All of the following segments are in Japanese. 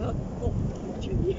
あ、お、急に。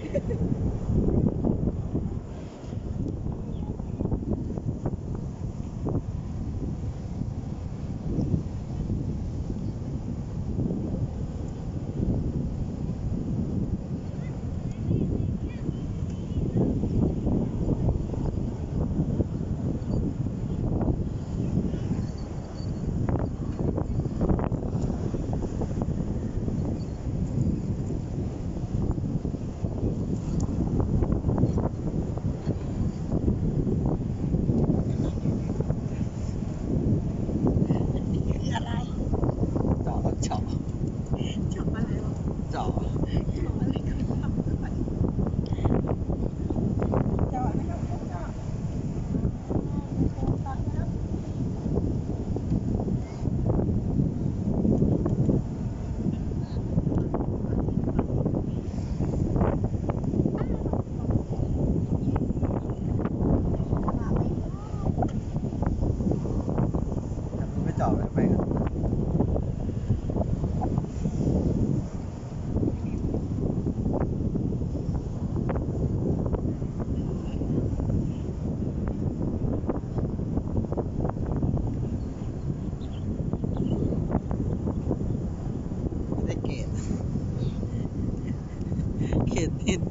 kid.